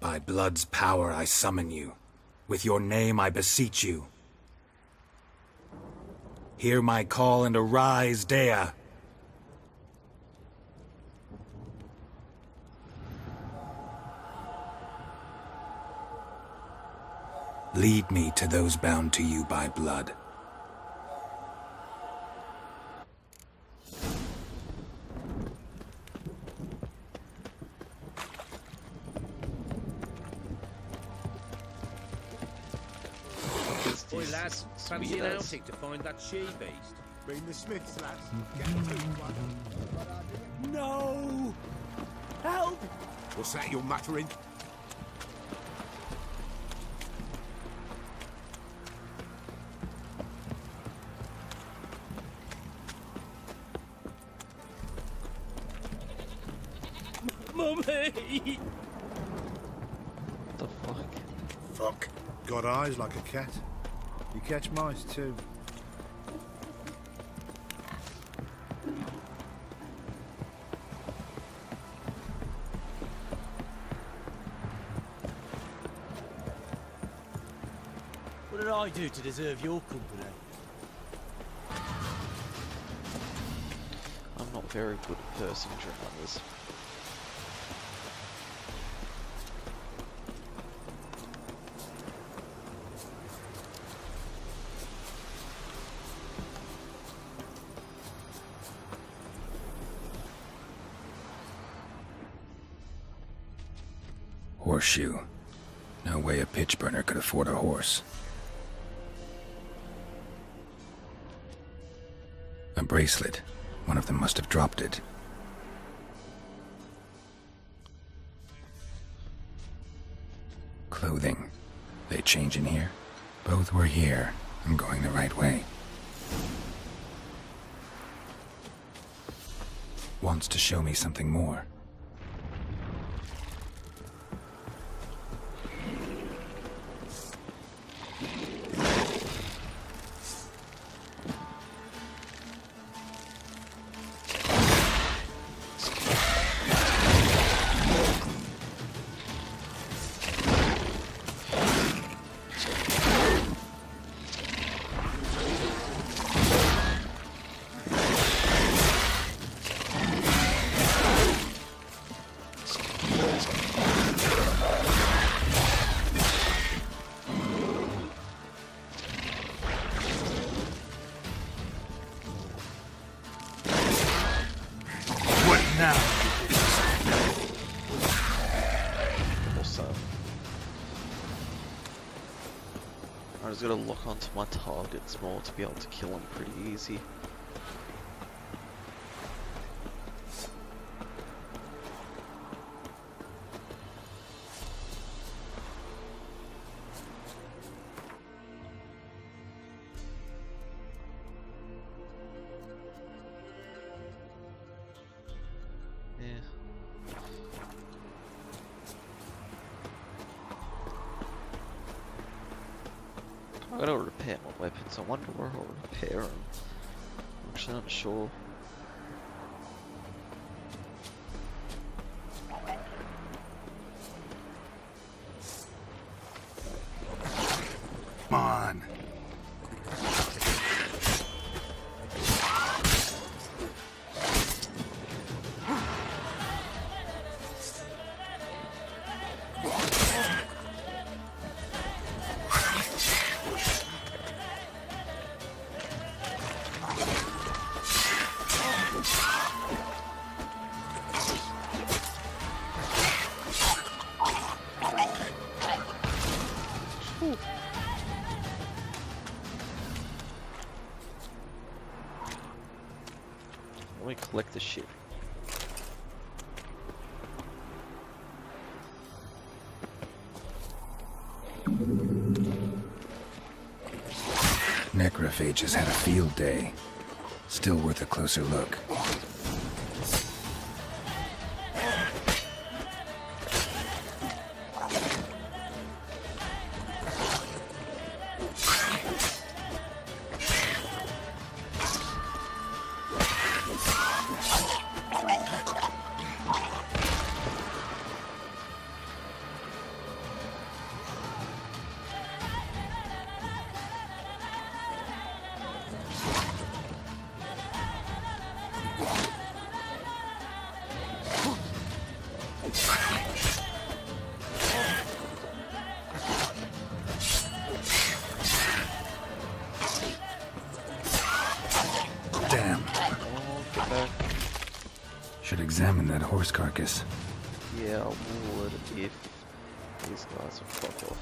By blood's power I summon you. With your name I beseech you. Hear my call and arise, Dea. Lead me to those bound to you by blood. Fancy to find that she-beast? Bring the Smiths, lads. Get to one. No! Help! What's that you're muttering? Mummy! What the fuck? Fuck. Got eyes like a cat. You catch mice too. What did I do to deserve your company? I'm not very good at pursing drivers. Horseshoe. No way a pitch burner could afford a horse. A bracelet. One of them must have dropped it. Clothing. They change in here? Both were here. I'm going the right way. Wants to show me something more. Just gotta lock onto my targets more to be able to kill them pretty easy. I gotta repair my weapons. I wonder where I'll repair them. I'm actually not sure. Let me collect the shit. Necrophages had a field day. Still worth a closer look. Should examine that horse carcass. Yeah, I would if these guys would fuck off.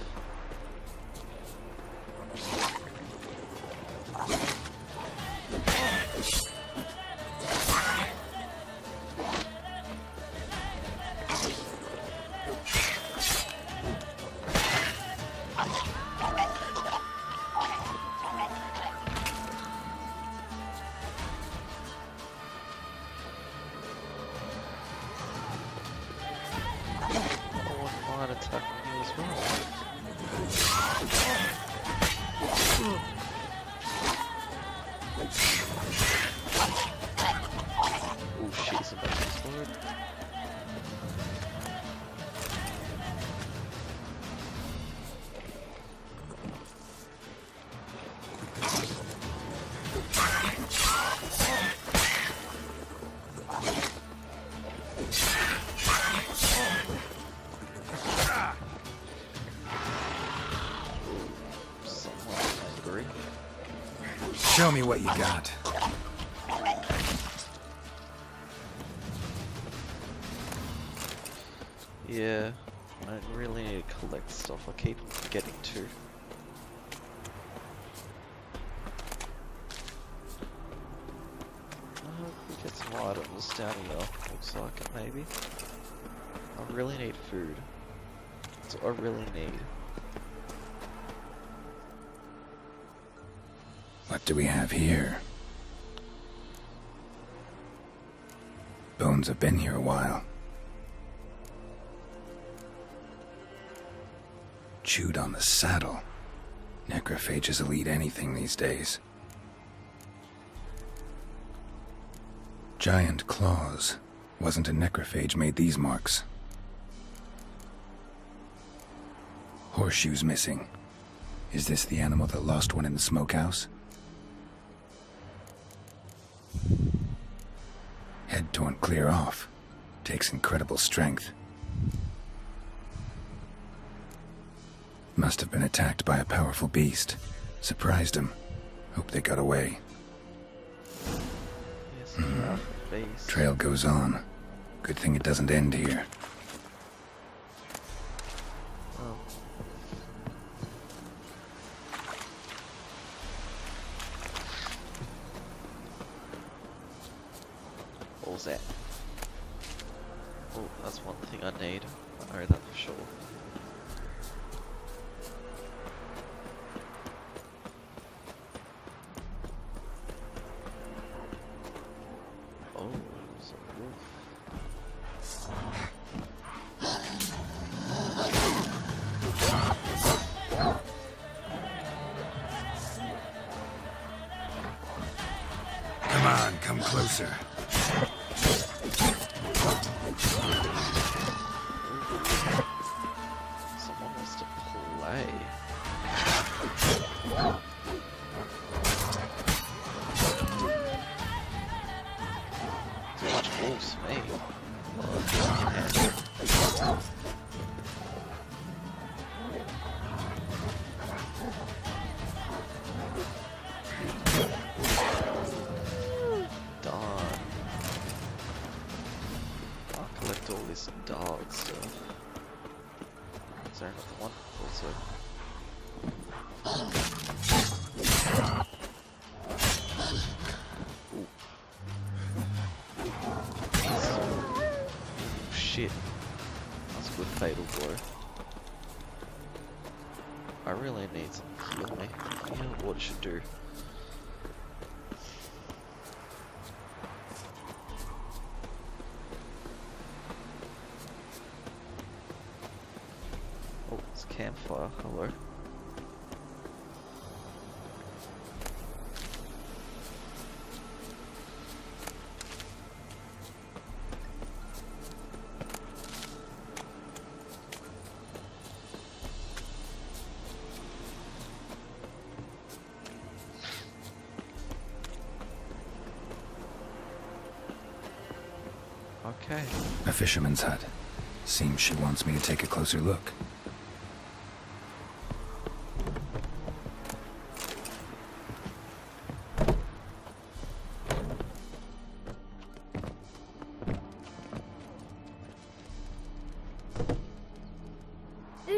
Show me what you got. Yeah, I really need to collect stuff. I keep forgetting to. Uh, Hope get some items down here. Looks like it, maybe. I really need food. That's what I really need. Do we have here? Bones have been here a while. Chewed on the saddle. Necrophages will eat anything these days. Giant claws. Wasn't a necrophage made these marks. Horseshoes missing. Is this the animal that lost one in the smokehouse? Head torn clear off. Takes incredible strength. Must have been attacked by a powerful beast. Surprised him. Hope they got away. Yes, mm. Trail goes on. Good thing it doesn't end here. Come closer. Someone wants to play. Too much wolves me. Dog stuff. Is there another one? Ooh. Ooh, shit. That's a good fatal blow. I really need some heal me. You know what it should do. Oh, it's a Okay. A fisherman's hut. Seems she wants me to take a closer look.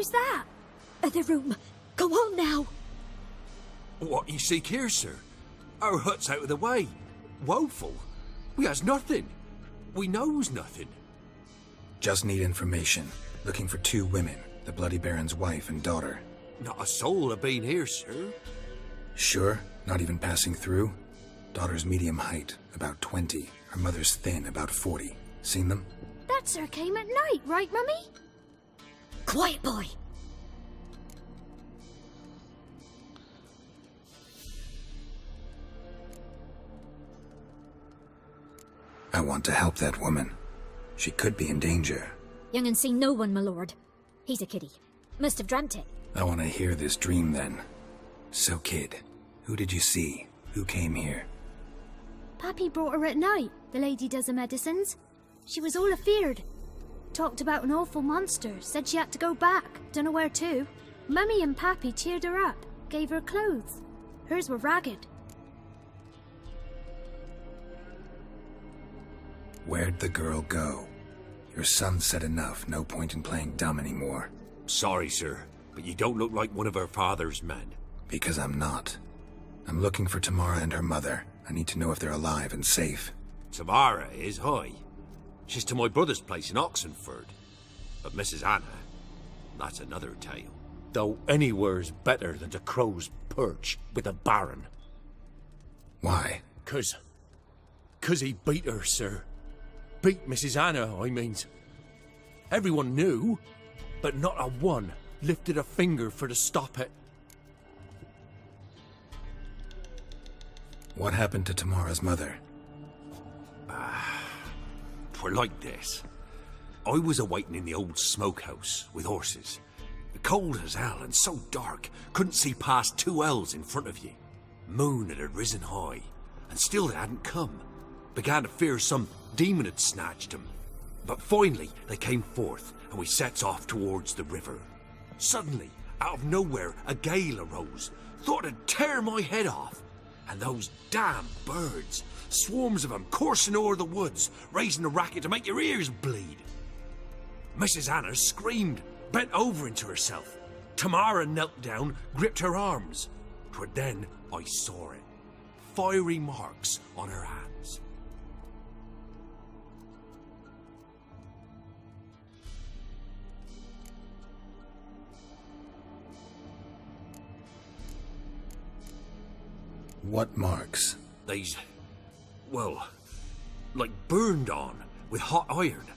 Who's that? Other room. Go on now. What you seek here, sir? Our hut's out of the way. Woeful. We has nothing. We knows nothing. Just need information. Looking for two women, the Bloody Baron's wife and daughter. Not a soul have been here, sir. Sure? Not even passing through? Daughter's medium height, about 20. Her mother's thin, about 40. Seen them? That sir came at night, right, Mummy? Quiet, boy. I want to help that woman. She could be in danger. Young and seen no one, my lord. He's a kiddie. Must have dreamt it. I want to hear this dream then. So, kid, who did you see? Who came here? Pappy brought her at night, the lady does the medicines. She was all afeared. Talked about an awful monster, said she had to go back, dunno where to. Mummy and Pappy cheered her up, gave her clothes. Hers were ragged. Where'd the girl go? Your son said enough, no point in playing dumb anymore. Sorry, sir, but you don't look like one of our father's men. Because I'm not. I'm looking for Tamara and her mother. I need to know if they're alive and safe. Tamara is high. She's to my brother's place in Oxenfurt. But Mrs. Anna, that's another tale. Though anywhere's better than to crow's perch with a Baron. Why? Cause... Cause he beat her, sir. Beat Mrs. Anna, I means. Everyone knew, but not a one lifted a finger for to stop it. What happened to Tamara's mother? Ah, Twere like this. I was awaiting in the old smokehouse with horses. Cold as hell and so dark, couldn't see past two ells in front of you. Moon had risen high, and still they hadn't come. Began to fear some demon had snatched snatched 'em. But finally they came forth, and we sets off towards the river. Suddenly, out of nowhere, a gale arose. Thought it'd tear my head off. And those damn birds, swarms of 'em coursing o'er the woods, raising a racket to make your ears bleed. Mrs. Anna screamed, bent over into herself. Tamara knelt down, gripped her arms. 'Twere then I saw it. Fiery marks on her hands. What marks? They's, well, like burned on with hot iron.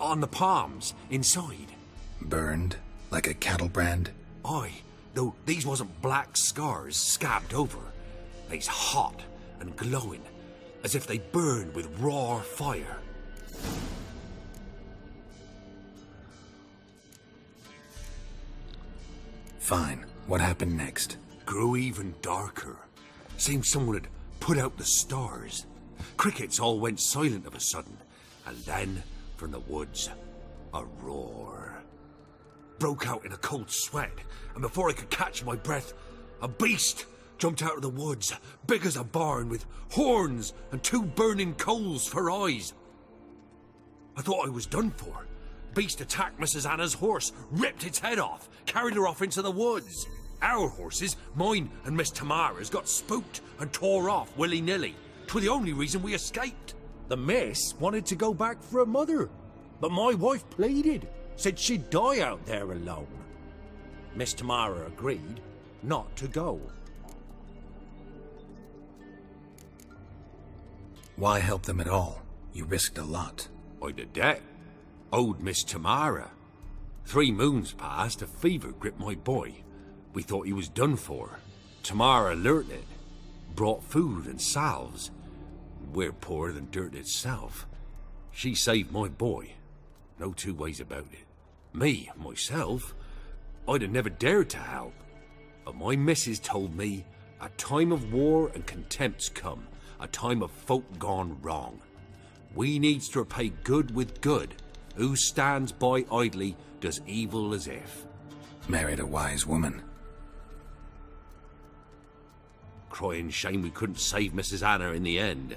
On the palms, inside. Burned? Like a cattle brand? Aye, though these wasn't black scars scabbed over. They's hot and glowing, as if they burned with raw fire. Fine. What happened next? Grew even darker. Seemed someone had put out the stars. Crickets all went silent of a sudden, and then, from the woods, a roar. Broke out in a cold sweat, and before I could catch my breath, a beast jumped out of the woods, big as a barn, with horns and two burning coals for eyes. I thought I was done for. Beast attacked Mrs. Anna's horse, ripped its head off, carried her off into the woods. Our horses, mine and Miss Tamara's, got spooked and tore off willy nilly. Twere the only reason we escaped. The miss wanted to go back for her mother, but my wife pleaded, said she'd die out there alone. Miss Tamara agreed not to go. Why help them at all? You risked a lot. I'd a debt. Owed Miss Tamara. Three moons passed, a fever gripped my boy. We thought he was done for. Tamara alerted, brought food and salves. We're poorer than dirt itself. She saved my boy. No two ways about it. Me, myself, I'd have never dared to help. But my missus told me a time of war and contempt's come, a time of folk gone wrong. We needs to repay good with good, Who stands by idly does evil as if. Married a wise woman. Crying shame we couldn't save Mrs. Anna in the end.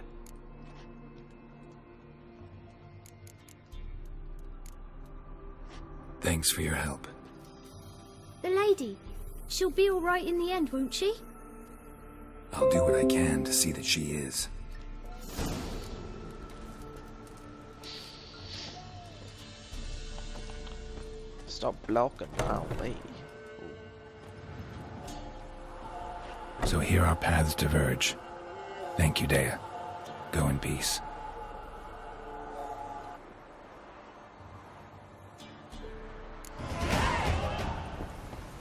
Thanks for your help. The lady. She'll be all right in the end, won't she? I'll do what I can to see that she is. Stop blocking around me. So here our paths diverge. Thank you, Dea. Go in peace.